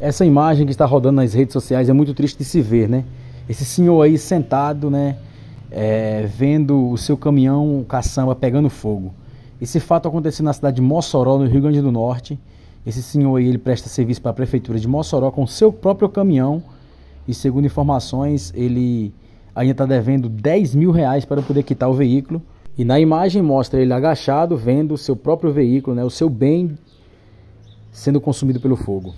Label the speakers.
Speaker 1: Essa imagem que está rodando nas redes sociais é muito triste de se ver, né? Esse senhor aí sentado, né? É, vendo o seu caminhão caçamba pegando fogo. Esse fato aconteceu na cidade de Mossoró, no Rio Grande do Norte. Esse senhor aí, ele presta serviço para a prefeitura de Mossoró com seu próprio caminhão. E segundo informações, ele ainda está devendo 10 mil reais para poder quitar o veículo. E na imagem mostra ele agachado, vendo o seu próprio veículo, né, o seu bem sendo consumido pelo fogo.